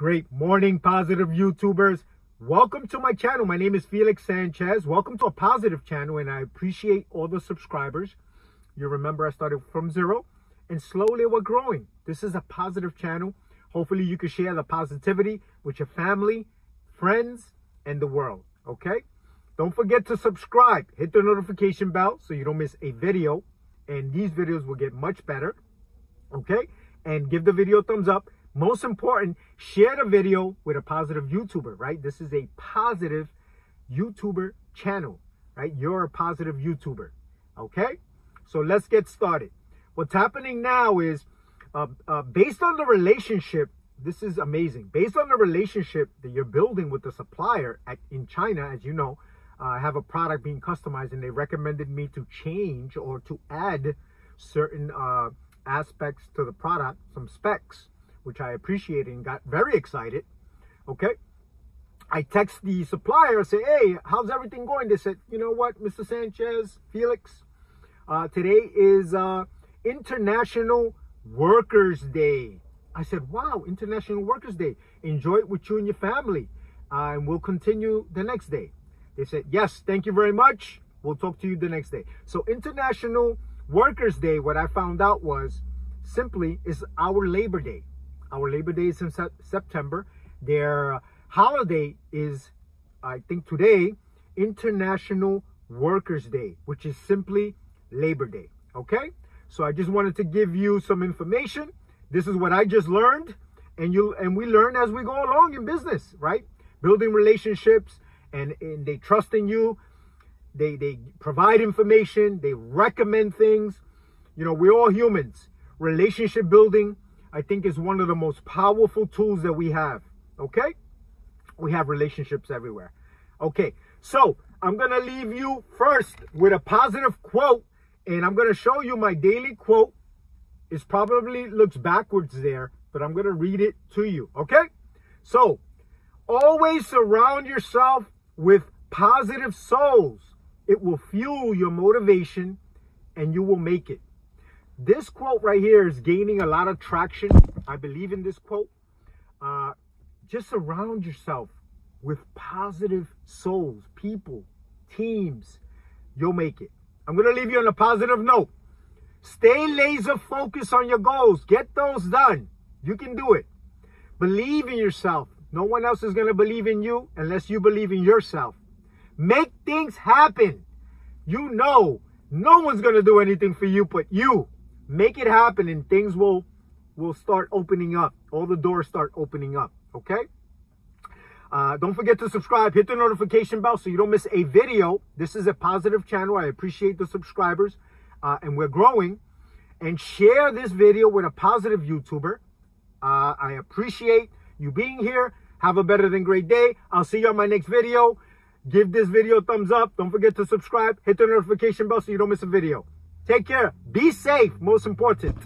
Great morning, positive YouTubers. Welcome to my channel. My name is Felix Sanchez. Welcome to a positive channel, and I appreciate all the subscribers. You remember I started from zero, and slowly we're growing. This is a positive channel. Hopefully, you can share the positivity with your family, friends, and the world. Okay? Don't forget to subscribe. Hit the notification bell so you don't miss a video, and these videos will get much better. Okay? And give the video a thumbs up most important, share the video with a positive YouTuber, right? This is a positive YouTuber channel, right? You're a positive YouTuber, okay? So let's get started. What's happening now is uh, uh, based on the relationship, this is amazing. Based on the relationship that you're building with the supplier at, in China, as you know, uh, I have a product being customized and they recommended me to change or to add certain uh, aspects to the product, some specs which I appreciated and got very excited. Okay. I text the supplier, say, hey, how's everything going? They said, you know what, Mr. Sanchez, Felix, uh, today is uh, International Workers' Day. I said, wow, International Workers' Day. Enjoy it with you and your family. Uh, and we'll continue the next day. They said, yes, thank you very much. We'll talk to you the next day. So International Workers' Day, what I found out was simply is our Labor Day. Our Labor Day is in September. Their uh, holiday is, I think today, International Workers' Day, which is simply Labor Day. Okay? So I just wanted to give you some information. This is what I just learned. And you and we learn as we go along in business, right? Building relationships and, and they trust in you. They they provide information, they recommend things. You know, we're all humans. Relationship building I think is one of the most powerful tools that we have. Okay? We have relationships everywhere. Okay, so I'm going to leave you first with a positive quote, and I'm going to show you my daily quote. It probably looks backwards there, but I'm going to read it to you. Okay? So, always surround yourself with positive souls. It will fuel your motivation and you will make it. This quote right here is gaining a lot of traction. I believe in this quote. Uh, just surround yourself with positive souls, people, teams. You'll make it. I'm going to leave you on a positive note. Stay laser focused on your goals. Get those done. You can do it. Believe in yourself. No one else is going to believe in you unless you believe in yourself. Make things happen. You know, no one's going to do anything for you but you make it happen and things will will start opening up. All the doors start opening up okay? Uh, don't forget to subscribe. Hit the notification bell so you don't miss a video. This is a positive channel. I appreciate the subscribers uh, and we're growing. And share this video with a positive youtuber. Uh, i appreciate you being here. Have a better than great day. I'll see you on my next video. Give this video a thumbs up. Don't forget to subscribe. Hit the notification bell so you don't miss a video Take care. Be safe. Most important.